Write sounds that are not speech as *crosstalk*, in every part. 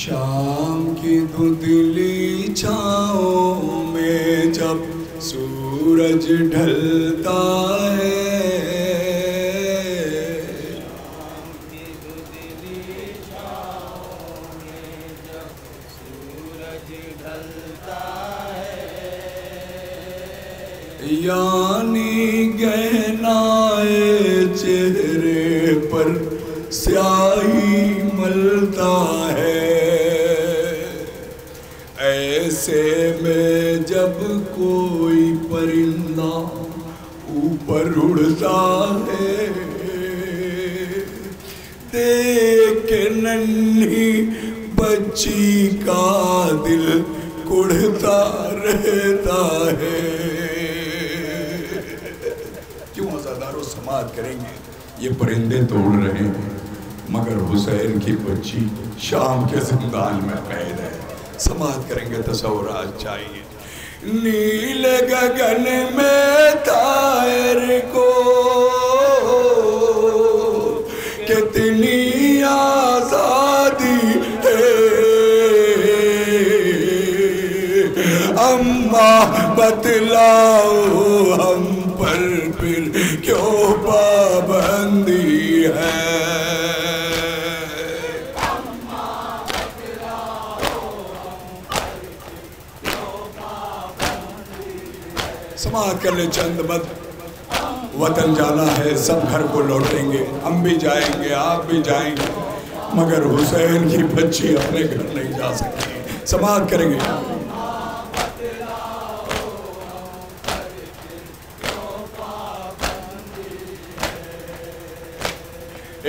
शाम की धुंधली छाओ में जब सूरज ढलता है कोई परिंदा ऊपर उड़ता है। देख नन्ही बच्ची का दिल कुड़ता रहता है। क्यों अजादारों समाज करेंगे? ये परिंदे तो उड़ रहे हैं, मगर हुसैन की बच्ची शाम के जिंदान में कैद है। समाज करेंगे तस्वर आज चाहिए। नील गगन में तायर को। कितनी आज़ादी है। अम्मा, बतलाओ हम पर फिर क्यों पाबंदी ले चंद मत। वतन जाना है, सब घर को लौटेंगे। हम भी जाएँगे, आप भी जाएँगे। मगर हुसैन की बच्ची अपने घर नहीं जा सकती। समाज करेंगे।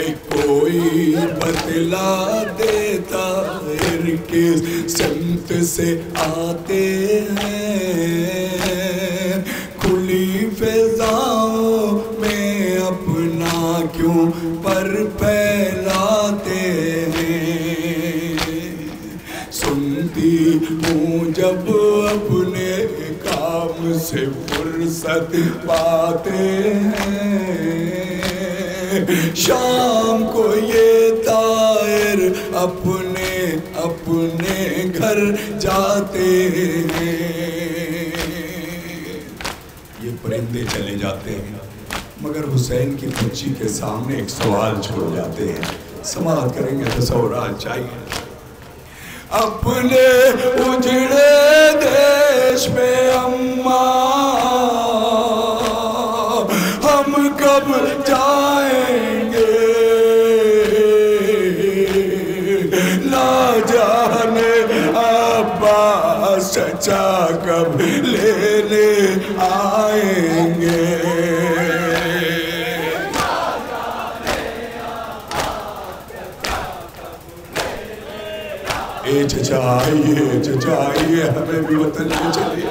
एक कोई बतला देता के संत से आते हैं। फैलाते हैं। सुनती हूँ जब अपने काम से फुर्सत पाते हैं। शाम को ये तायर अपने अपने घर जाते हैं। ये परिंदे चले जाते हैं। मगर हुसैन की बच्ची के सामने एक सवाल छोड़ जाते हैं। समाज करेंगे तो सवराज चाहिए। अपने उजड़े देश में अम्मा, हम कब जाएँगे? ना जाने अब्बास चचा कब लेने आएँगे। ए चचा आइए हमें भी वतन ले चलिए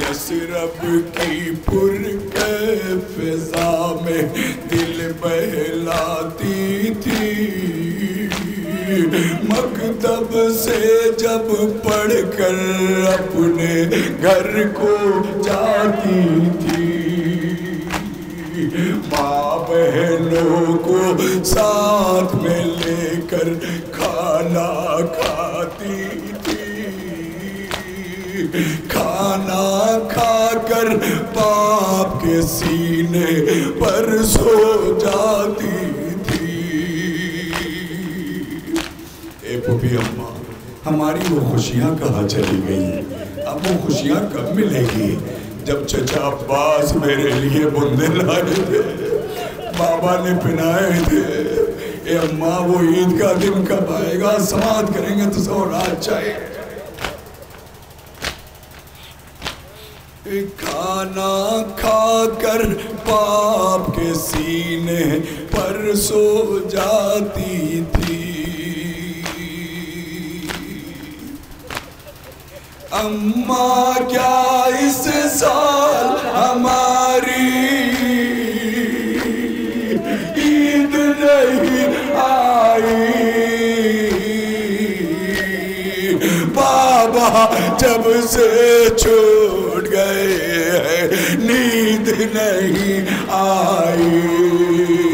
यसरब की पुर के फिजा में दिल बहलाती थी मकतब से जब पढ़कर अपने घर को जाती थी। माँ बहनों को साथ में लेकर खाना खाती थी। खाना खाकर बाप के सीने पर सो जाती थी। ए पुपी अम्मा, हमारी वो खुशियाँ कहाँ चली गई? अब वो खुशियाँ कब मिलेगी? जब चचा अब्बास मेरे लिए बुंदे लाए थे, बाबा ने पिनाए थे, ए अम्मा, वो ईद का दिन कब आएगा? समाज करेंगे तो सो रात चाहिए खाना खाकर पाप के सीने पर सो जाती थी। अम्मा, क्या इस साल हमारी ईद नहीं आई? बाबा जब से छोड़ गए नींद नहीं आई।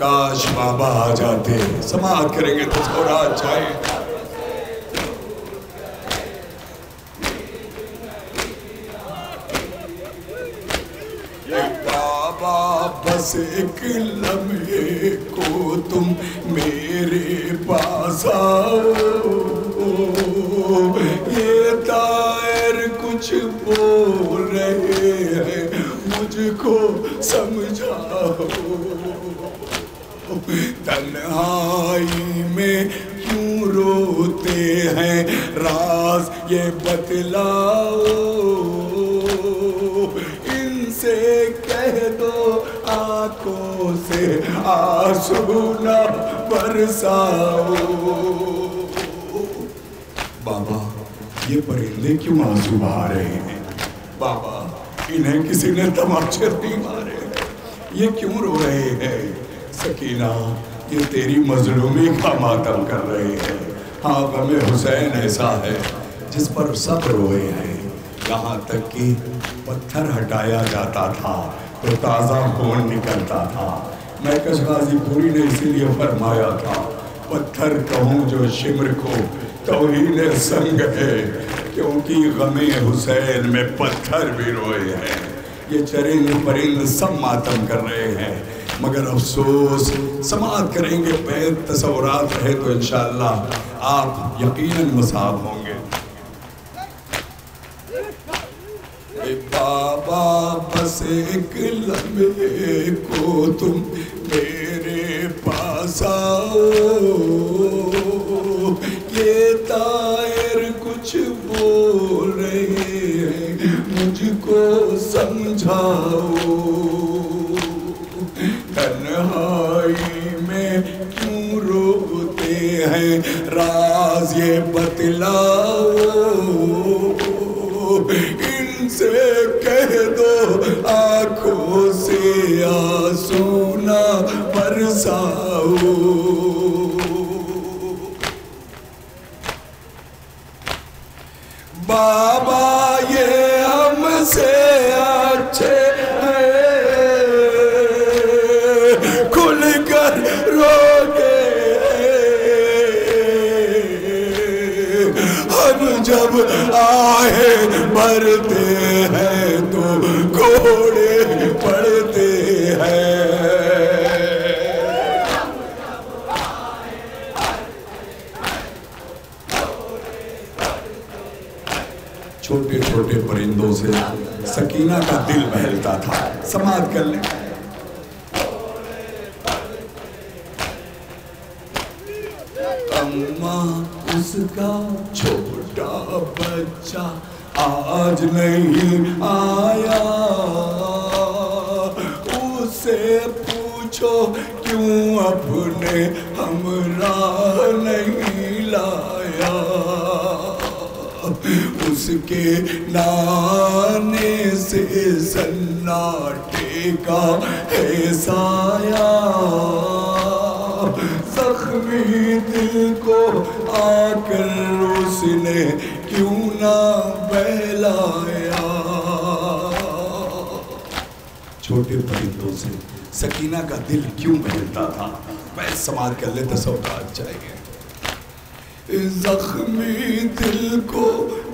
काश बाबा आ जाते। समाज करेंगे तो थोड़ा चाहिए बस एक लम्हे को तुम मेरे पास आओ। ये तायर कुछ बोल रहे हैं, मुझको समझाओ। तन्हाई में क्यों रोते हैं? राज ये बतलाओ। इनसे कह दो आँखों से, आँसू न बरसाओ। बाबा, ये परिंदे क्यों आँसू बहा रहे हैं? बाबा, इन्हें किसी ने तमाचे नहीं मारे। ये क्यों रो रहे हैं? सकीना ये तेरी मजलूमी का मातम कर रहे हैं? हाँ गमे हुसैन ऐसा है, जिस पर सब रोए हैं। यहाँ तक कि पत्थर हटाया जाता था तो ताज़ा खून निकलता था। मैं कशगाजी पूरी ने इसीलिए फरमाया था, पत्थर कहूँ जो शिमर को तो ही संग है, क्योंकि गमे हुसैन में पत्थर भी रोए हैं। ये चरिंद परिंद सब मातम कर रहे हैं। मगर अफसोस समात करेंगे पैर तस्वरात रहे तो इनशाला आप यकीन मसाब होंगे। बाबा, बस एक लम्हे को तुम मेरे पास आओ। ये तायर कुछ बोल रहे हैं, मुझको समझाओ। हैं राज ये बतलाओ। इनसे कह दो आँखों से आँसू ना बरसाओ। बाबा ये हमसे अच्छे मरते सकीना का है साया जख्मी दिल को आकर उसने क्यों ना बहलाया? छोटे परिंदों से सकीना का दिल क्यों बहलता था? मैं समाज कर ले तस्वुरात चाहिए जख्मी दिल को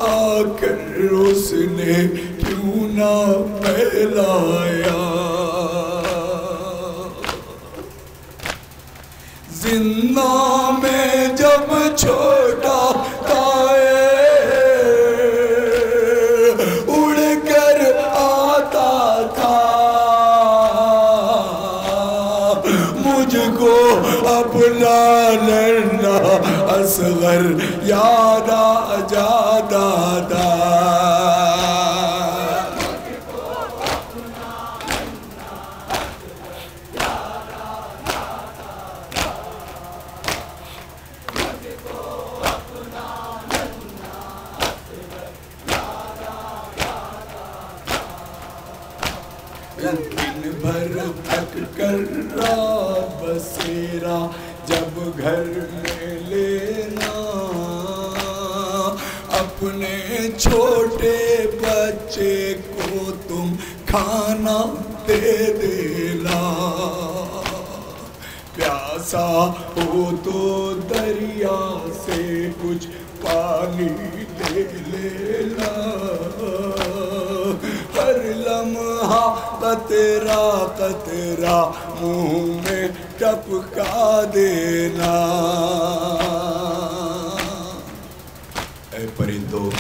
आकर उसने क्यों ना फैलाया ज़िंदा में जब छोटा उड़ कर आता था। मुझको अपना असगर याद आ जा दादा थक कर बसेरा, जब घर में लेना। अपने छोटे बच्चे को तुम खाना दे देना। प्यासा हो तो दरिया से कुछ पानी ले लेना। कतरा कतरा, मुँह में टपका देना। ऐ परिंदो,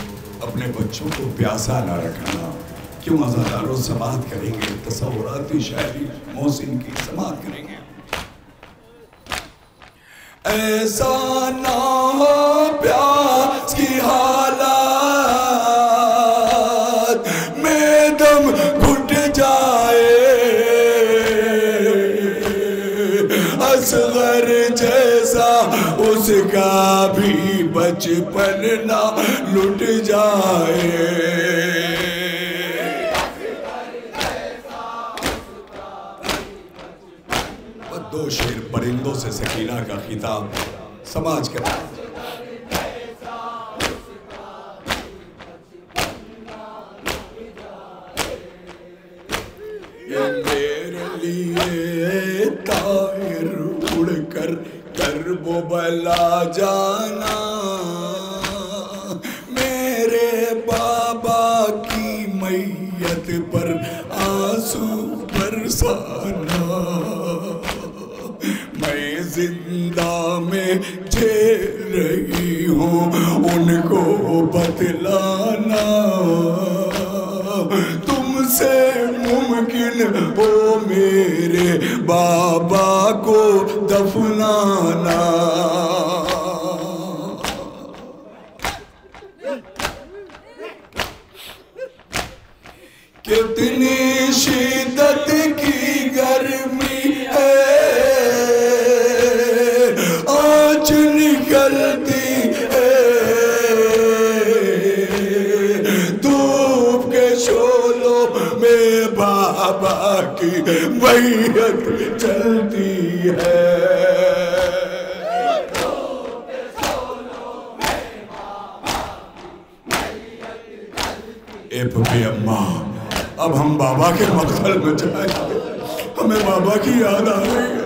अपने बच्चों को प्यासा ना रखना। क्यों अजादारों समात करेंगे? तस्वुराती शायरी मोहसिन की समात करेंगे। ऐसा ना हो प्यास की हालात। उसका भी बचपन ना लुट जाए। दो शेर परिंदों से सकीना का खिताब समाज के ये मेरे लिए ताहिर उड़कर कर वो बला जाना, मेरे बाबा की मैयत पर आँसू बरसाना। मैं ज़िंदा में झेल रही हूँ, उनको बतलाना। तुमसे मुमकिन हो मेरे बाबा को दफनाना। कितनी शिदत की गर्मी की मैयत चलती है। अम्मा, अब हम बाबा के मकसद में जाएँगे। हमें बाबा की याद आ रही है।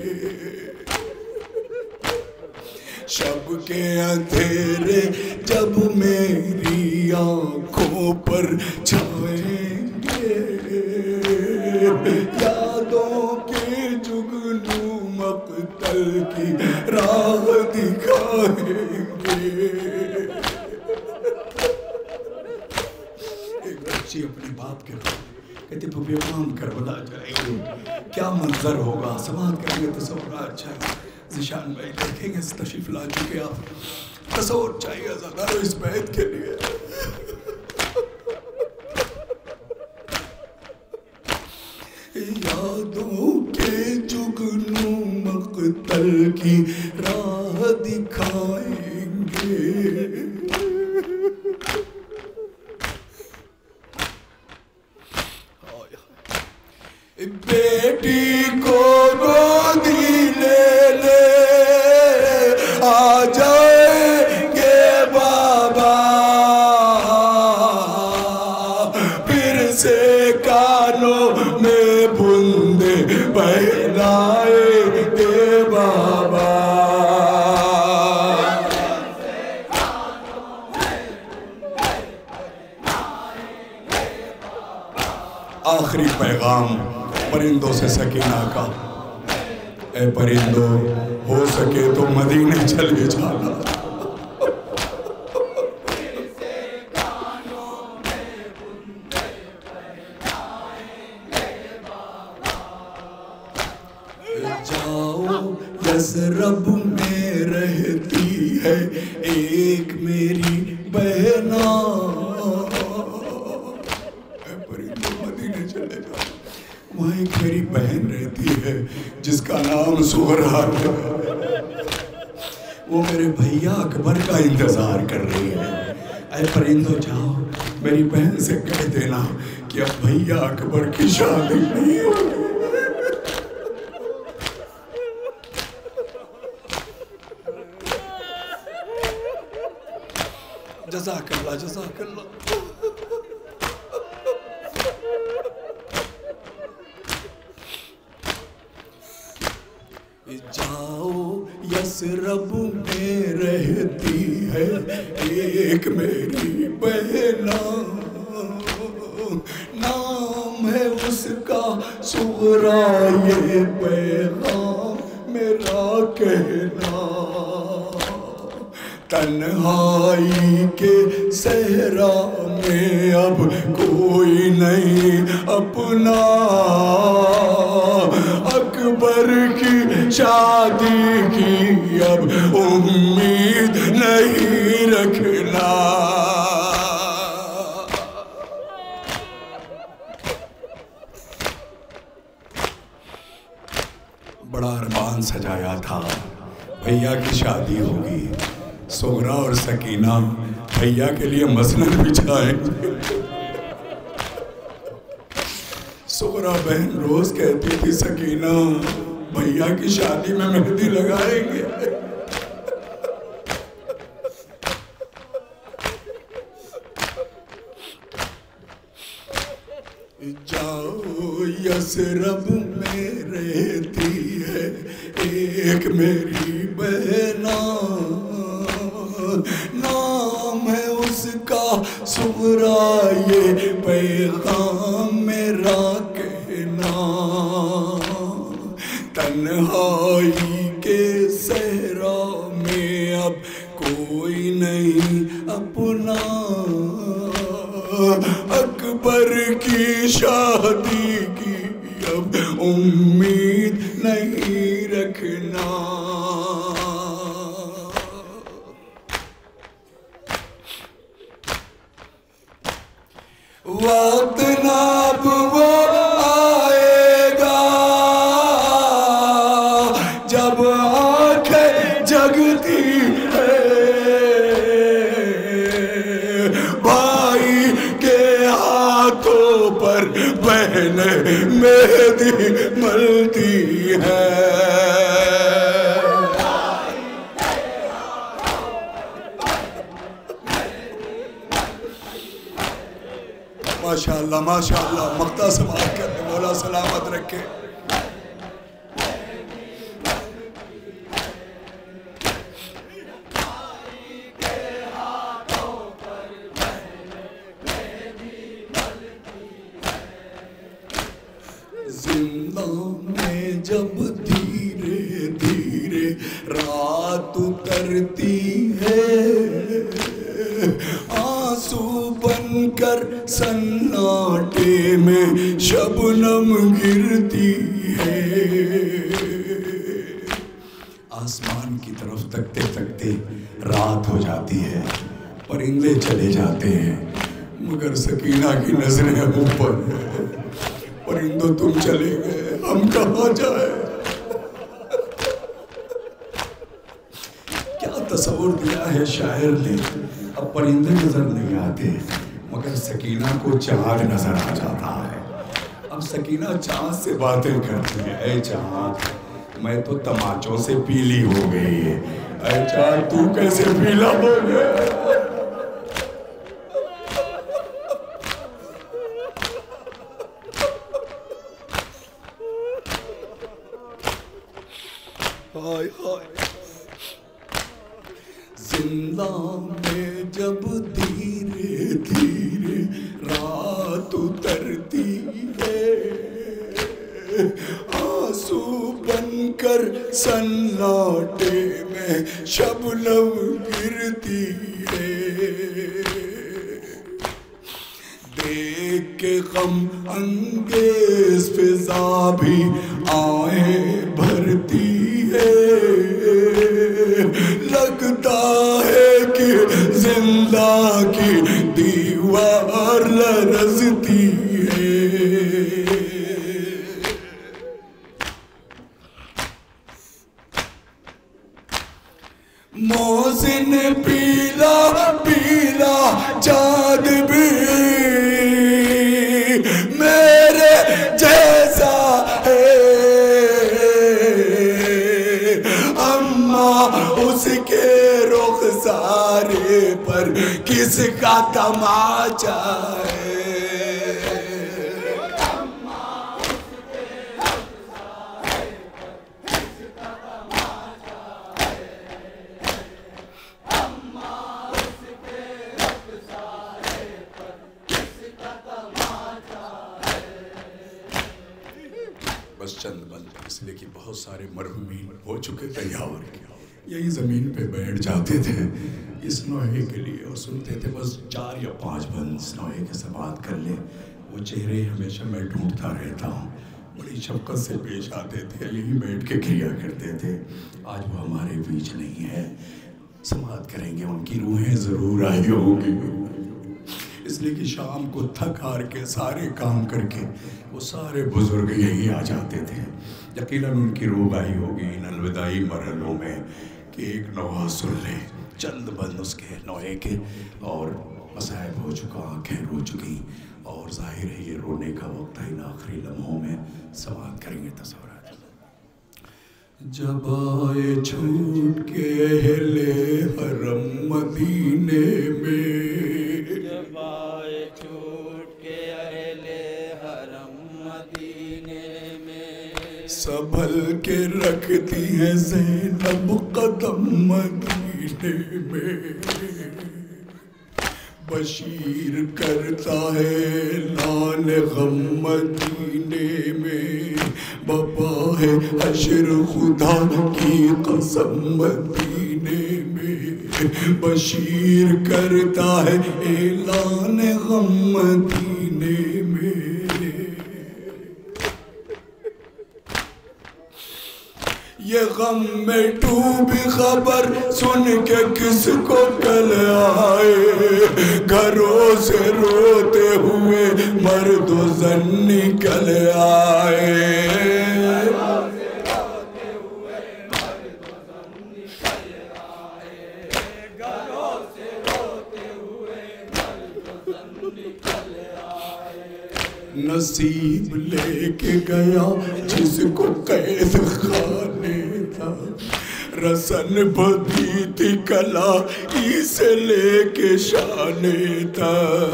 *laughs* शब के अंधेरे जब मेरी आँखों पर छाएँगे। यादों के जुगनू मकतल की राह दिखाएँगे। एक बच्ची अपने बाप के कहती पपी हम करबला जाएँगे। क्या मंजर होगा? समाज का ये तस्वर अच्छा है। जिशान भाई देखेंगे तशीफ ला चुके आप। तस्वर चाहिए ज़्यादा इस बैत के लिए। यादों के जुगनू मकतल की परिंदो हो सके तो मदीने चले जाओ नहीं होगी जजाकल्ला। जजाकल्ला जाओ यसरब में रहती है एक मेरी तन्हाई के सहरा में अब कोई नहीं अपना। अकबर की शादी की अब उम्मीद नहीं रखना। बड़ा अरमान सजाया था। भैया की शादी होगी। सोगरा और सकीना, भैया के लिए मसनद बिछाएँगे सोगरा बहन रोज कहती थी, सकीना, भैया की शादी में मेहंदी लगाएँगे। जाओ यसरब में रहती है एक मेरी वक्त सलामत आसमान की तरफ़ तकते तकते रात हो जाती है, परिंदे चले जाते हैं, मगर सकीना की नज़रें ऊपर परिंदो, तुम चले गए, हम कहा जाए? क्या तस्वुर दिया है शायर ने? अब परिंदे नज़र नहीं आते, मगर सकीना को चाँद नज़र आ जाता है। अब सकीना चाँद से बातें करती है, ऐ चाँद मैं तो तमाचों से पीली हो गई है। अरे तू कैसे पीला हो गया? देख के अंगेज फिजा भी आए भरती है। लगता है कि ज़िंदा की दीवार लरजती किसका तमाचा है बस चंद बंद, इसलिए कि बहुत सारे मरहुमीन हो चुके थे यावर के यही ज़मीन पे बैठ जाते थे, इस नोहे के लिए। और सुनते थे, बस चार या पाँच बंद इस नोहे के से बात कर ले। वो चेहरे हमेशा मैं ढूंढता रहता हूँ। बड़ी शफकत से पेश आते थे, यही बैठ के क्रिया करते थे। आज वो हमारे बीच नहीं है। समाप्त करेंगे। उनकी रूहें ज़रूर आई होगी। इसलिए कि शाम को थक हार के सारे काम करके वो सारे बुज़ुर्ग यही आ जाते थे। यकीनन उनकी रूह आई होगी, इन अलविदाई मरहलों में कि एक नवा सुन ले, चंद बंद उसके नोए के, और मसायब हो चुका, आँखें रो चुकी, और ज़ाहिर है ये रोने का वक्त है, इन आखिरी लम्हों में समाप्त करेंगे तस्वर जब आए छूट के अहले हरम मदीने में जब छूट के अहले हरम मदीने में। संभल के रखती है जैनब कदम मदीने में। बशीर करता है लाल गम मदीने में। बाबा है अशर खुदा की कसम मदीने बशीर करता है ऐलान गम मदीने में। ये गम में डूबी खबर सुन के किसको कल आए? घरों से रोते हुए मर्द जन निकल आए। नसीब लेके गया, जिसको कैद खाने था। रसन बदी कला इसे लेके शाने था।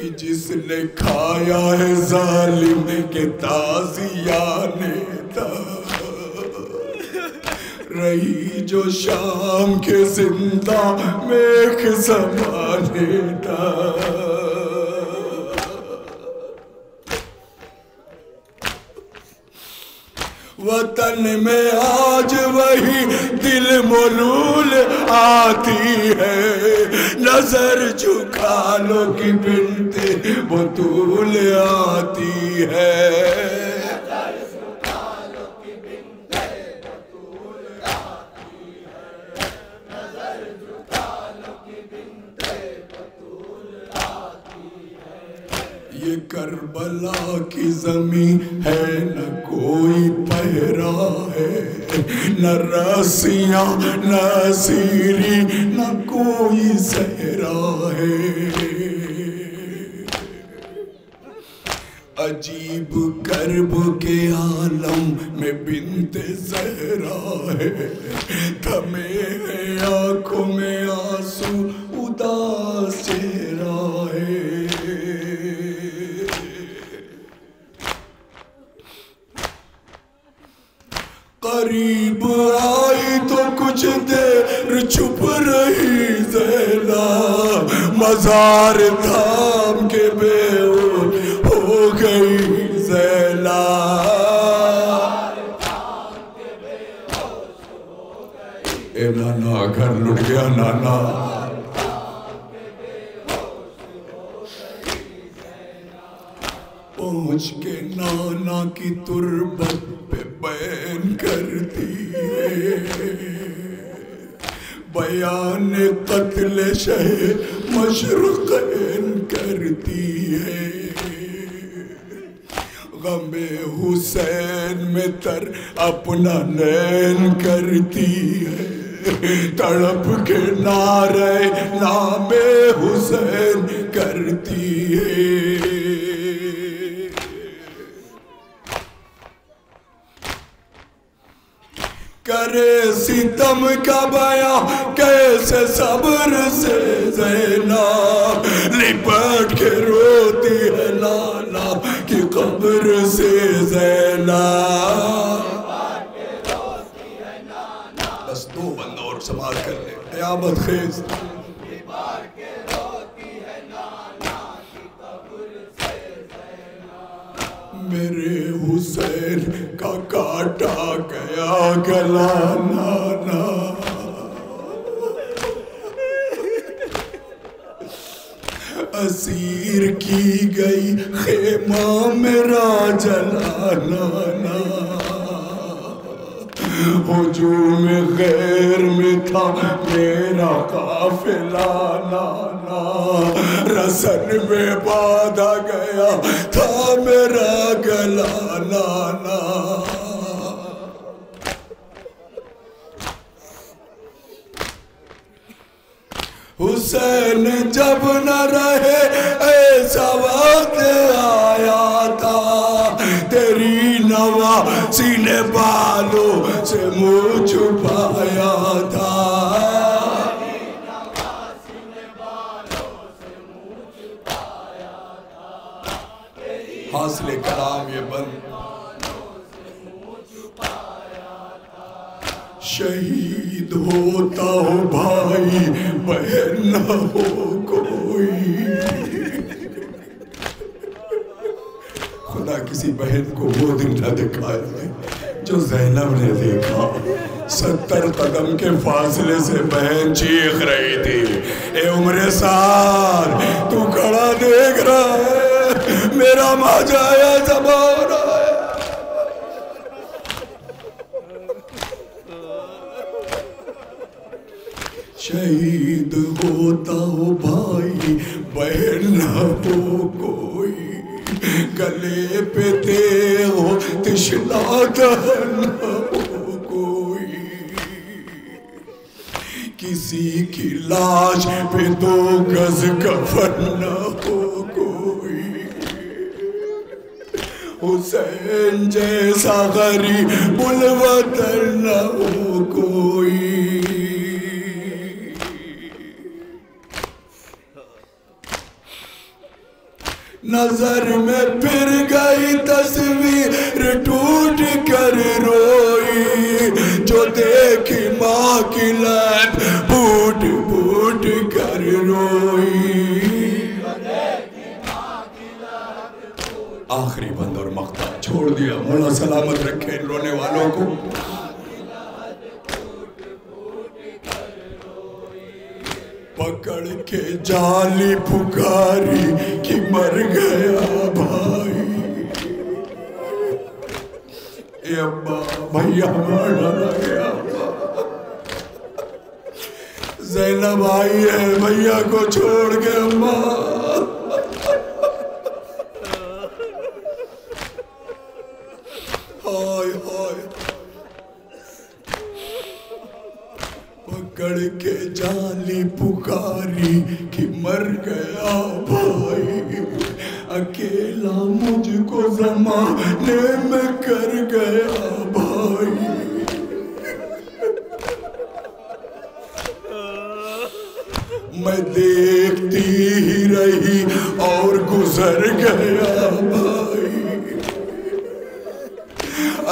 कि जिसने खाया है जालिम के ताजिया ने था। रही जो शाम के ज़िंदा मेघ समाने था। वतन में आज वही दिल मलूल आती है। नज़र झुका लो की बिनते बतूल आती है। करबला की जमी है, न कोई पहरा है, न रसिया न सीरी न कोई सहरा है। अजीब कर्ब के आलम में बिनते जहरा है, थमे है आँखों में आँसू उदास करीब आई तो कुछ देर चुप रही जैला मजार थाम के बेहोश हो गई ए नाना, घर लुट गया नाना। पहुँच के नाना की तुरबत बैन करती है। बयान कत्ल शह मशरकैन करती है। गमे हुसैन में तर अपना नैन करती है। तड़प के नारे नामे हुसैन करती है। करे सितम का बया, कैसे सब्र से जैना? लिपट के रोती है लाला की कब्र से जैना। बस दो बंद और समाज कर ले। कयामत खेज। मेरे हुसैन का काटा गया गला नाना असीर की गई खेमा मेरा जलाना हुजूम गैर में था मेरा काफिला नाना रसन में बाधा गया था मेरा गला नाना हुसैन जब न रहे, ऐसा वक्त आया था। तेरी नवा सीने बालों से मुँह छुपाया था। हासिल कलाम ये बंद। शहीद होता हो भाई, बहन हो कोई। खुदा किसी बहन को वो दिन न दिखाए, जो जैनब ने देखा। सत्तर कदम के फासले से बहन चीख रही थी। ए उम्र सार, तू खड़ा देख रहा है, मेरा माजाया जमा शहीद होता हो भाई, बहन हो कोई। गले पे ते हो दहन हो कोई। किसी की लाश पे दो गज कफन न हो कोई। हुसैन जैसा गरीब बुलवतन न हो नज़र में फिर गई तस्वीर, टूट कर रोई। जो देखी माँ की लैब, फूट फूट कर रोई। आखिरी बंद और मक्ता, छोड़ दिया। मोला सलामत रखे रोने वालों को। पकड़ के जाली पुकारी कि मर गया भाई। अम्मा, भैया मर गया जैनब आई है, भैया को छोड़ के अम्मा। के जाली पुकारी कि मर गया भाई। अकेला मुझको जमाने में कर गया भाई। मैं देखती ही रही और गुजर गया भाई।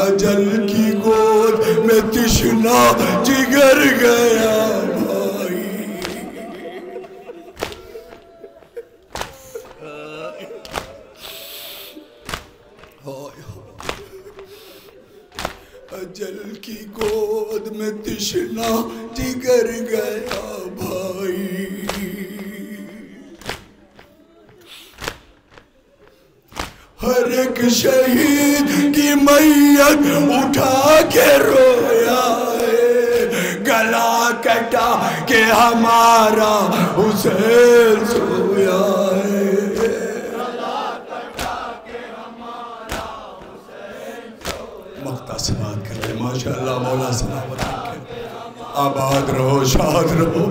अजल की गोद में तिश्ना जिगर गया। अजल की गोद में तिश्ना जिगर गया भाई। हर एक शहीद की मैयत उठा के रोया है। गला कटा के हमारा हुसैन सोया माशाल्लाह मौला सलामत आबाद रहो, शाद रहो।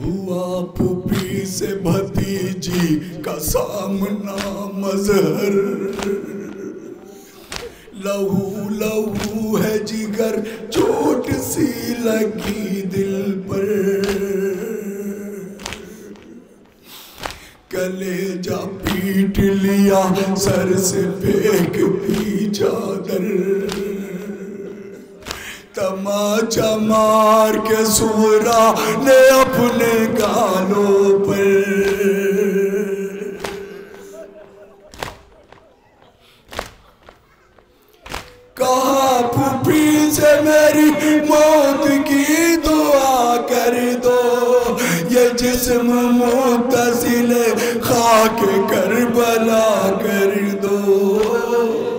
हुआ पुपी से भतीजी का सामना मजहर। लहू लहू है जिगर, चोट सी लगी कलेजा पीट लिया, सर से फेंक दी चादर। तमाचा मार के सूरा ने अपने गालों पर। कहा पुपी से मेरी मौत की दुआ कर दो। ये जिस्म मुतसिल खाक करबला कर दो।